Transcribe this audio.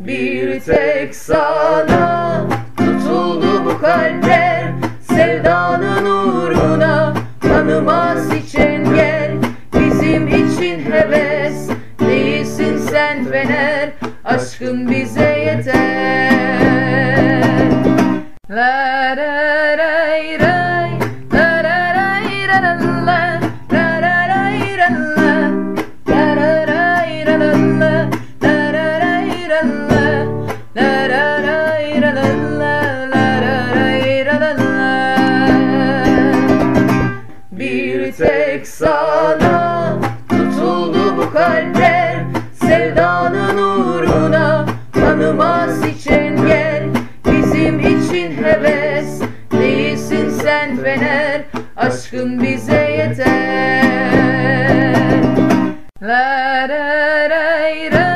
Bir tek sana Bir tek sana aşkın bize yeter. La, ra, ra, ra.